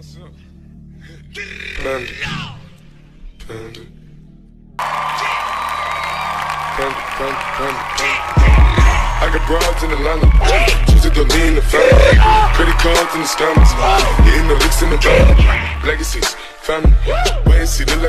myself. Panda. Panda. Panda, panda, panda, panda. I got broads in Atlanta. Choose it, don't need the family. Credit cards in the scammers. Hitting the licks in the van. Legacies, family. Where is he? see the